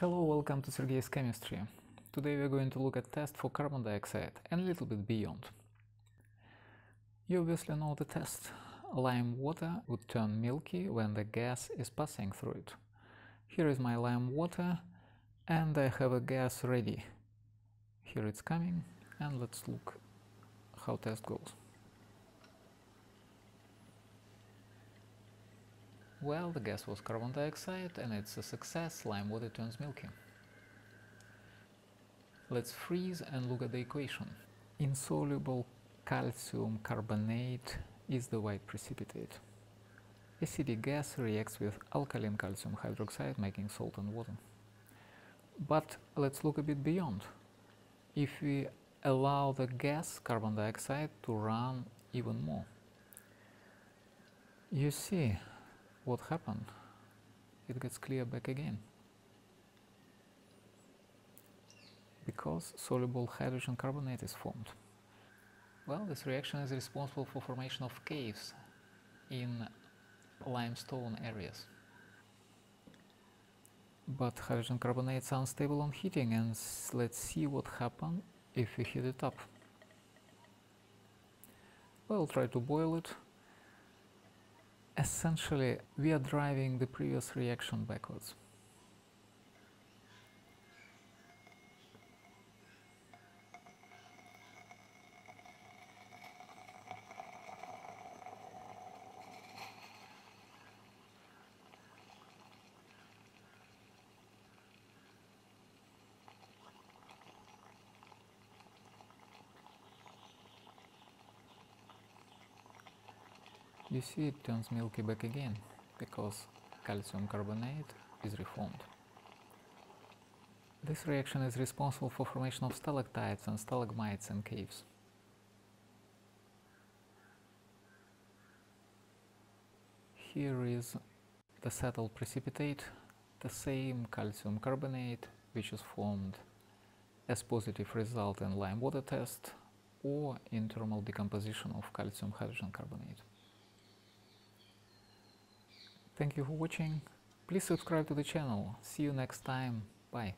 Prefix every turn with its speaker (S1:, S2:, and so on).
S1: Hello, welcome to Sergei's Chemistry. Today we are going to look at test for carbon dioxide and a little bit beyond. You obviously know the test. Lime water would turn milky when the gas is passing through it. Here is my lime water and I have a gas ready. Here it's coming and let's look how test goes. Well, the gas was carbon dioxide and it's a success, lime water turns milky. Let's freeze and look at the equation. Insoluble calcium carbonate is the white precipitate. Acidic gas reacts with alkaline calcium hydroxide making salt and water. But let's look a bit beyond. If we allow the gas carbon dioxide to run even more. You see, what happened? It gets clear back again. Because soluble hydrogen carbonate is formed. Well, this reaction is responsible for formation of caves in limestone areas. But hydrogen carbonate is unstable on heating and let's see what happens if we heat it up. Well, try to boil it essentially we are driving the previous reaction backwards. You see it turns milky back again, because calcium carbonate is reformed. This reaction is responsible for formation of stalactites and stalagmites in caves. Here is the settled precipitate, the same calcium carbonate which is formed as positive result in lime water test or in thermal decomposition of calcium hydrogen carbonate. Thank you for watching. Please subscribe to the channel. See you next time. Bye.